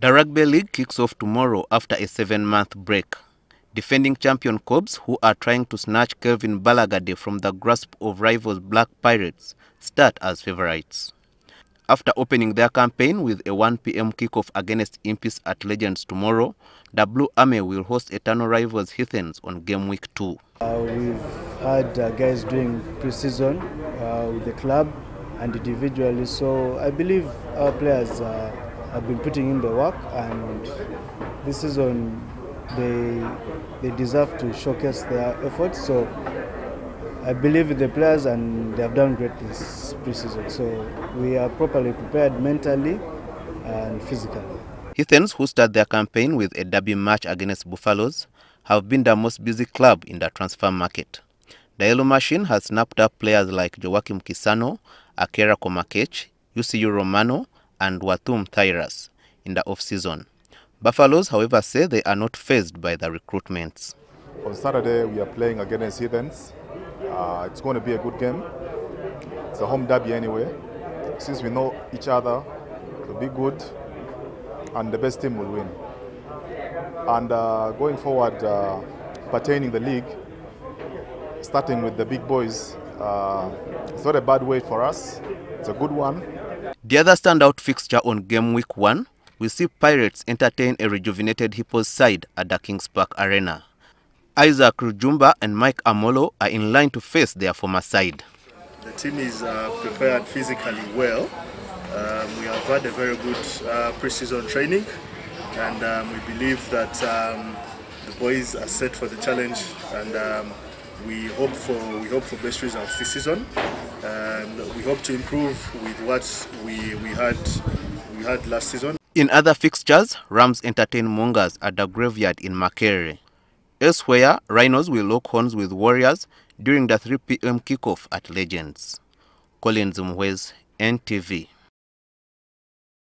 The Rugby League kicks off tomorrow after a seven-month break. Defending champion Kobs, who are trying to snatch Kelvin Balagade from the grasp of rivals Black Pirates, start as favourites. After opening their campaign with a 1pm kickoff against Impis at Legends tomorrow, the Blue Army will host eternal rivals Heathens on game week 2. Uh, we've had uh, guys doing pre-season uh, with the club and individually, so I believe our players uh, have been putting in the work and this season they, they deserve to showcase their efforts. So I believe in the players and they have done great this preseason. So we are properly prepared mentally and physically. Heathens, who start their campaign with a derby match against Buffaloes, have been the most busy club in the transfer market. The Yellow Machine has snapped up players like Joaquim Kisano, Akira Komakech, UCU Romano, and Watum Thairas in the off-season. Buffaloes, however, say they are not fazed by the recruitments. On Saturday, we are playing against Heathens. Uh, it's going to be a good game. It's a home derby anyway. Since we know each other, it'll be good, and the best team will win. And uh, going forward, uh, pertaining the league, starting with the big boys, uh, it's not a bad way for us. It's a good one. The other standout fixture on game week one we see Pirates entertain a rejuvenated Hippos side at the Kings Park Arena. Isaac Rujumba and Mike Amolo are in line to face their former side. The team is uh, prepared physically well. Um, we have had a very good uh, pre-season training and um, we believe that um, the boys are set for the challenge and um, we hope for we hope for best results this season and we hope to improve with what we, we had we had last season. In other fixtures, Rams entertain Mongers at the graveyard in Makere. Elsewhere, Rhinos will lock horns with Warriors during the 3 p.m. kickoff at Legends. Collins Mwez, NTV.